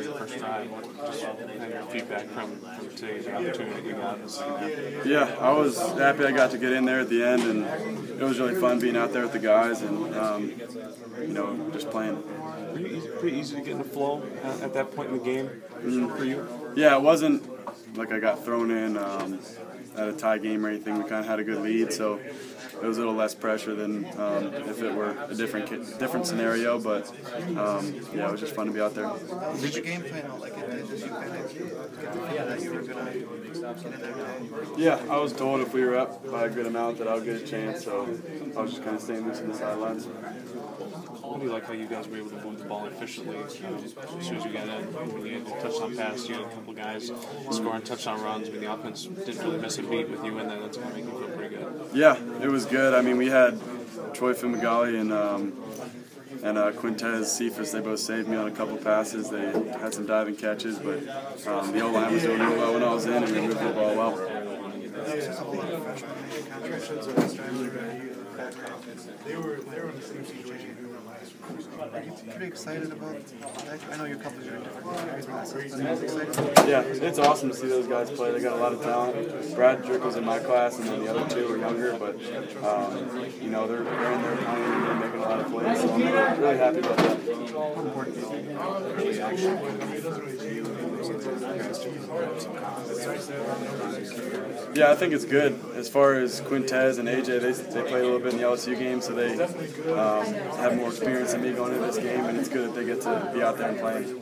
for your first time. Just feedback from, from today's opportunity you got? Yeah, I was happy I got to get in there at the end, and it was really fun being out there with the guys and um, you know just playing. Pretty easy, pretty easy to get in the flow at, at that point in the game mm. for you. Yeah, it wasn't like I got thrown in um, at a tie game or anything. We kind of had a good lead, so it was a little less pressure than um, if it were a different different scenario. But um, yeah, it was just fun to be out there. Did your game plan out like it did? Did you kind of that you were gonna get in there Yeah, I was told if we were up by a good amount that I would get a chance. So I was just kind of staying loose in the sidelines. I really like how you guys were able to move the ball efficiently as soon as you got in? When you had a touchdown pass, you had a couple guys scoring touchdown runs. I mean, the offense didn't really miss a beat with you in there. That's going to make you feel pretty good. Yeah, it was good. I mean, we had Troy Fumagalli and um, and uh, Quintez Cephus, they both saved me on a couple passes. They had some diving catches, but um, the O line was doing real well when I was in, and we moved the ball well. They were they were in the same situation we were last week. Are you pretty excited about that? I know your couples are in different areas, but Yeah, it's awesome to see those guys play. They got a lot of talent. Bradrick was in my class, and then the other two were younger, but um, you know they're, they're in there playing and they're making a lot of plays. So I'm really happy about that. Yeah, I think it's good. As far as Quintez and AJ, they, they played a little bit in the LSU game, so they um, have more experience than me going into this game, and it's good that they get to be out there and playing.